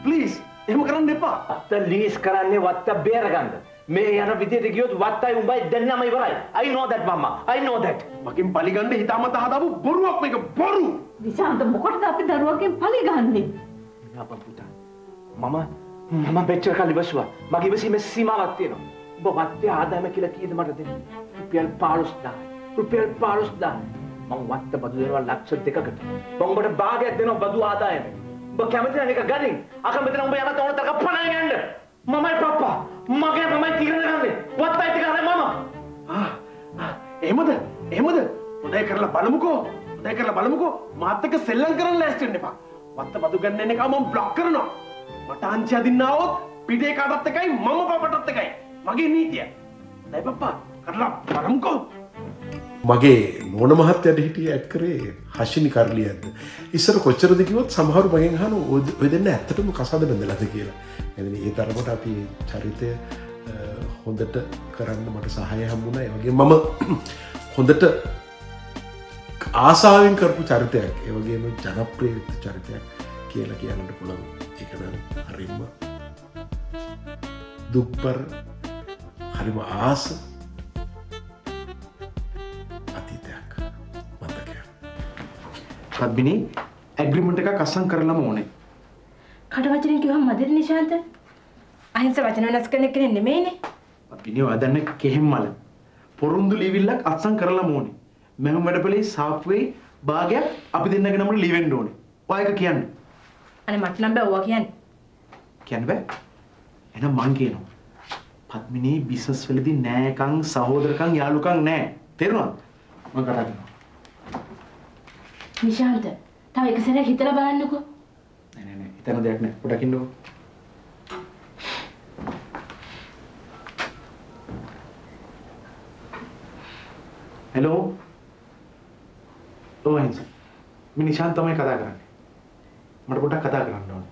ප්ලීස් එහෙම කරන්න එපා. වත්ත ලීස් කරන්නේ වත්ත බේරගන්න. මේ යන විදියට ගියොත් වත්තයි උඹයි දෙන්නම ඉවරයි I know that මම්මා. I know that. මගෙන් පලිගන්න හිතාමත හදාපු බොරුවක් මේක. බොරු! නිශාන්ත මොකටද අපි දරුවගෙන් පලි ගන්නේ? යාපන් පුතා මම මම මෙච්චර කල් ඉවසුවා. මගේ ඉවසීමේ සීමාවක් තියෙනවා. ඔබ වත්තේ ආදායම කියලා කීයද මට දෙන්නේ? රුපියල් 15000 රුපියල් 15000 මම වත්ත බදු දෙනවා ලක්ෂ දෙකකට. මම ඔබට භාගයක් දෙනවා බදු ආදායම. ඔබ කැමති නම් එක ගනින්. අකමැති නම් ඔබ යන තෝරන තරක පණගෙන යන්න. මමයි පප්පා. මගේ මමයි තීරණය ගන්නේ. වත්තයි ටිකනේ මම. එහෙමද? එහෙමද? හොඳයි කරලා බලමුකෝ. හොඳයි කරලා බලමුකෝ. මාත් එක්ක සෙල්ලම් කරන්න ලෑස්ති වෙන්න එපා. වත්ත බදු ගන්න එන එක මම බ්ලොක් කරනවා. මට අංචි අදින්න આવොත් පිටේ කාටත් එකයි මම පපටත් එකයි. මගේ නීතිය. නෑ පප්පා කරලා බලමුකෝ මගේ නෝන මහත්තයට හිටිය ඇත් කරේ හශිනි කරලියද ඉස්සර කොච්චරද කිව්වොත් සමහරු මගෙන් අහන ඔය දෙන්න ඇත්තටම කසාද බැඳලාද කියලා. එදින ඒ තරමට අපි චරිතය අ, හොඳට කරන්න මට සහය හම්බුණා. ඒ වගේ මම හොඳට ආසාාවෙන් කරපු චරිතයක් ඒ වගේම ජනප්‍රිය වෙච්ච චරිතයක් කියලා කියන්නට පුළුවන්. ඒක නම් හරිම දුක්පර හරිම ආස පද්මිනි ඇග්‍රිමෙන්ට් එකක් අස්සම් කරලම ඕනේ. කට වචනේ කිව්වම මදිර නිශාන්ත. අහිංස වචන වෙනස් කරන කෙනෙක් නෙමෙයිනේ. පද්මිනි ඔයා දන්න කෙහෙම්මල. පොරුන්දු ලිවිල්ලක් අස්සම් කරලම ඕනේ. මෙහෙම වැඩපලේ සාප්වේ භාගයක් අපි දෙන්නගෙනම ලිවෙන්න ඕනේ. ඔයා එක කියන්න. අනේ මට නම් බෑ ඕවා කියන්නේ. කියන්න බෑ. එහෙනම් මං කියනවා. පද්මිනි බිස්නස් වලදී නෑකම් සහෝදරකම් යාළුකම් නෑ. තේරුණාද? මං කතා කරනවා. නිශාන්ත තව එක සැරයක් හිතලා බලන්නකෝ. නෑ නෑ නෑ. හිතන දෙයක් නෑ. පොඩක් ඉන්නකෝ. හෙලෝ ඔව් අහිංස මම නිශාන්ත තමයි කතා කරන්නේ. මට පොඩ්ඩක් කතා කරන්න ඕනේ.